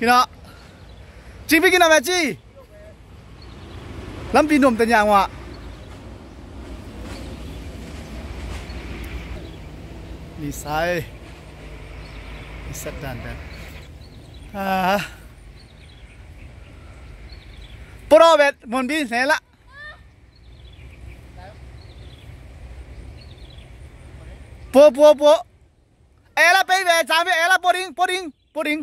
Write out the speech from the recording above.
kina chi bi nào mà chi? Lam bi nổm ta nya wa đi sai. Đi sat đàn đàn, à. Pro vet mon bi se la po po po ela pe ve cha ve ela po ding po ding po ding